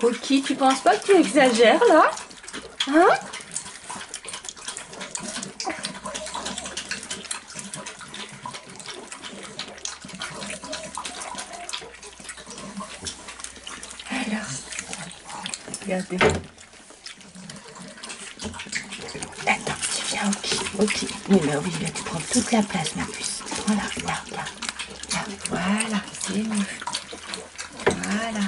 Ok, tu penses pas que tu exagères là? Hein? Regardez. Attends, tu viens, ok, ok. Mais oui, là, tu prends toute la place, ma puce. Voilà, là, là. Là, voilà, c'est mieux. Voilà.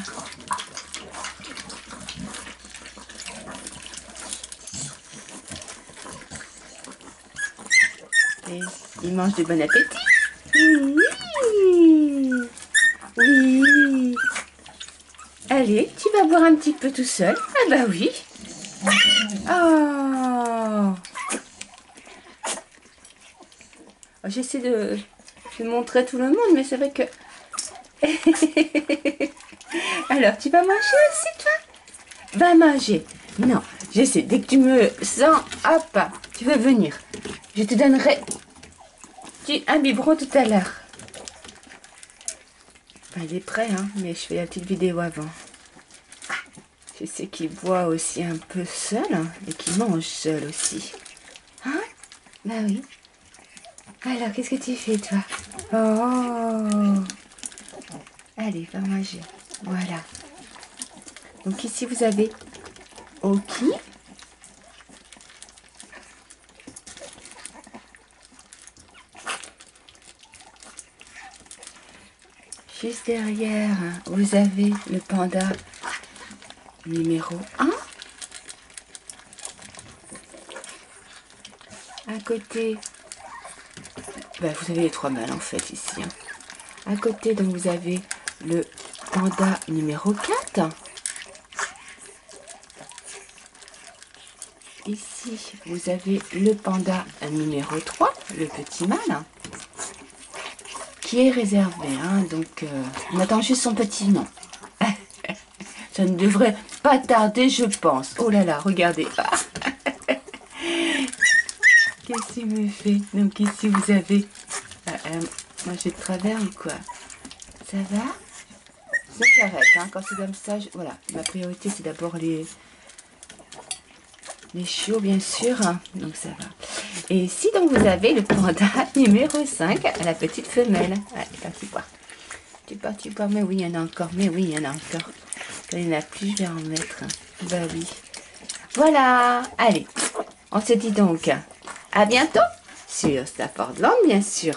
Et il mange du bon appétit. Oui. Allez, tu vas boire un petit peu tout seul. Ah bah oui. Oh. J'essaie de, de montrer tout le monde, mais c'est vrai que... Alors, tu vas manger aussi, toi? Va manger. Non, j'essaie. Dès que tu me sens, hop, tu veux venir. Je te donnerai tu- un biberon tout à l'heure. Bah, il est prêt, hein, mais je fais la petite vidéo avant. Je sais qu'il boit aussi un peu seul et qu'il mange seul aussi. Hein? Bah oui. Alors, qu'est-ce que tu fais, toi? Oh Allez, va manger. Voilà. Donc ici, vous avez Oki. Juste derrière, vous avez le panda numéro 1. À côté, ben, vous avez les trois mâles en fait ici. hein. À côté, donc vous avez le panda numéro 4. Ici, vous avez le panda numéro 3, le petit mâle, qui est réservé. hein, donc, euh, on attend juste son petit nom. Ça ne devrait pas tarder, je pense. Oh là là, regardez. Qu'est-ce qu'il me fait Donc ici, vous avez... Ah, euh, moi, j'ai de travers ou quoi Ça va Ça, j'arrête. Hein, quand c'est comme ça, voilà. Ma priorité, c'est d'abord les... Les chiots, bien sûr. hein, Donc ça va. Et ici, donc, vous avez le panda numéro 5, la petite femelle. Allez, parti voir. Tu es parti voir, mais oui, il y en a encore. Mais oui, il y en a encore. Il n'y en a plus, je vais en mettre. Bah oui. Voilà. Allez, on se dit donc à bientôt sur Staffordland, bien sûr.